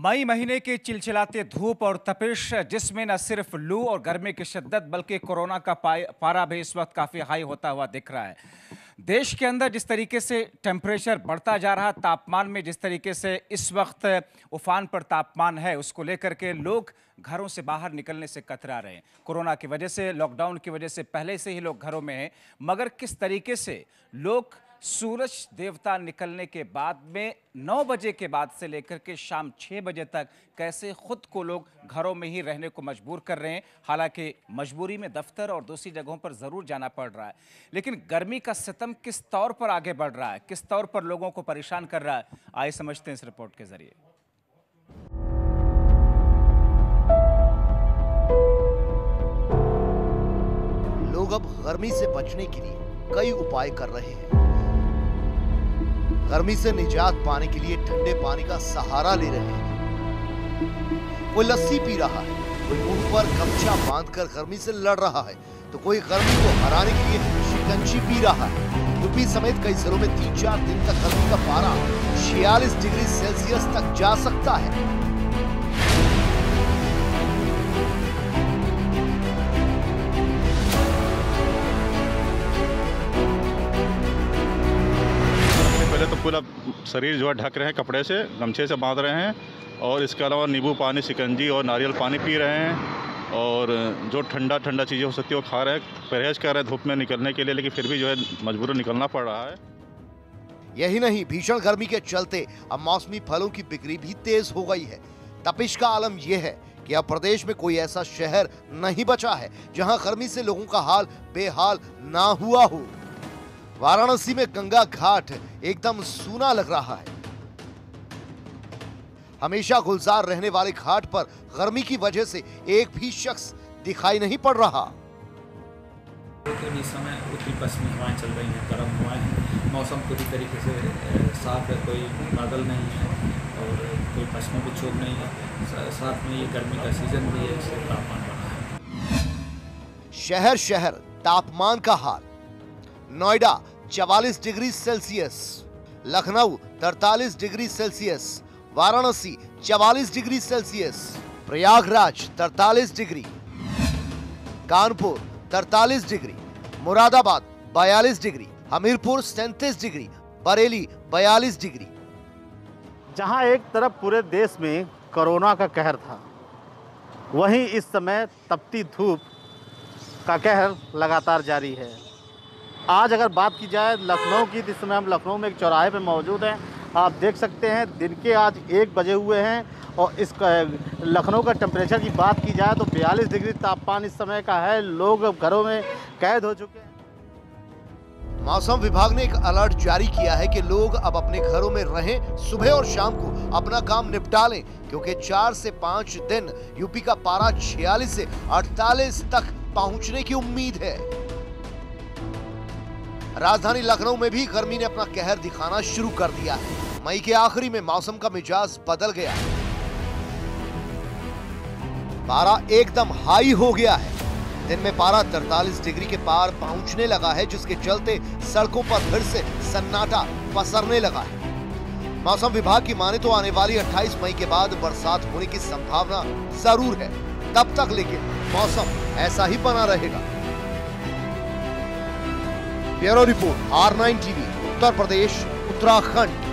मई महीने के चिलचिलाते धूप और तपिश, जिसमें न सिर्फ़ लू और गर्मी की शिद्दत, बल्कि कोरोना का पारा भी इस वक्त काफ़ी हाई होता हुआ दिख रहा है। देश के अंदर जिस तरीके से टेम्परेचर बढ़ता जा रहा, तापमान में जिस तरीके से इस वक्त उफान पर तापमान है, उसको लेकर के लोग घरों से बाहर निकलने से कतरा रहे हैं। कोरोना की वजह से लॉकडाउन की वजह से पहले से ही लोग घरों में हैं। मगर किस तरीके से लोग सूरज देवता निकलने के बाद में नौ बजे के बाद से लेकर के शाम 6 बजे तक कैसे खुद को लोग घरों में ही रहने को मजबूर कर रहे हैं, हालाँकि मजबूरी में दफ्तर और दूसरी जगहों पर ज़रूर जाना पड़ रहा है। लेकिन गर्मी का सितम किस तौर पर आगे बढ़ रहा है? किस तौर पर लोगों को परेशान कर रहा है? आइए समझते हैं इस रिपोर्ट के ज़रिए। लोग अब गर्मी से बचने के लिए कई उपाय कर रहे हैं। गर्मी से निजात पाने के लिए ठंडे पानी का सहारा ले रहे हैं। कोई लस्सी पी रहा है। कोई मुँह पर गमछा बांधकर गर्मी से लड़ रहा है। तो कोई गर्मी को हराने के लिए शिकंजी पी रहा है। यूपी समेत कई जिलों में तीन चार दिन तक गर्मी का पारा छियालीस डिग्री सेल्सियस तक जा सकता है। पूरा शरीर जो है ढक रहे हैं कपड़े से, गमछे से बाँध रहे हैं और इसके अलावा नींबू पानी, शिकंजी और नारियल पानी पी रहे हैं और जो ठंडा ठंडा चीज़ें हो सकती है वो खा रहे हैं, परहेज कर रहे हैं धूप में निकलने के लिए, लेकिन फिर भी जो है मजबूर निकलना पड़ रहा है। यही नहीं, भीषण गर्मी के चलते अब मौसमी फलों की बिक्री भी तेज हो गई है। तपिश का आलम यह है कि अब प्रदेश में कोई ऐसा शहर नहीं बचा है जहाँ गर्मी से लोगों का हाल बेहाल ना हुआ हो। वाराणसी में गंगा घाट एकदम सूना लग रहा है। हमेशा गुलजार रहने वाले घाट पर गर्मी की वजह से एक भी शख्स दिखाई नहीं पड़ रहा। इस समय उत्तरी पश्चिमी हवाएँ चल रही हैं गर्म हवाएँ हैं। मौसम पूरी तरीके से साफ़ है कोई बादल नहीं है और कोई पश्चिमी विक्षोभ नहीं है। साथ में ये गर्मी का सीज़न भी है इससे तापमान बढ़ा है। शहर शहर तापमान का हाल। Noida 44 degree Celsius. Lucknow 43 degree Celsius. Varanasi 44 degree Celsius. Prayagraj 43 degree. Kanpur 43 degree. Moradabad 42 degree. Hamirpur, सैंतीस डिग्री। बरेली 42 डिग्री। जहाँ एक तरफ़ पूरे देश में कोरोना का कहर था, वहीं इस समय तपती धूप का कहर लगातार जारी है। आज अगर बात की जाए लखनऊ की इस समय हम लखनऊ में एक चौराहे पे मौजूद हैं। आप देख सकते हैं, दिन के आज एक बजे हुए हैं और इस लखनऊ का टेम्परेचर की बात की जाए तो बयालीस डिग्री तापमान इस समय का है। लोग घरों में कैद हो चुके हैं। मौसम विभाग ने एक अलर्ट जारी किया है कि लोग अब अपने घरों में रहें, सुबह और शाम को अपना काम निपटा लें, क्योंकि चार से पाँच दिन यूपी का पारा छियालीस से अड़तालीस तक पहुँचने की उम्मीद है। राजधानी लखनऊ में भी गर्मी ने अपना कहर दिखाना शुरू कर दिया है। मई के आखिरी में मौसम का मिजाज बदल गया है। पारा एकदम हाई हो गया है। दिन में पारा 43 डिग्री के पार पहुँचने लगा है, जिसके चलते सड़कों पर फिर से सन्नाटा पसरने लगा है। मौसम विभाग की माने तो आने वाली 28 मई के बाद बरसात होने की संभावना ज़रूर है। तब तक लेकिन मौसम ऐसा ही बना रहेगा। Bureau report R nine TV Uttar Pradesh Uttarakhand.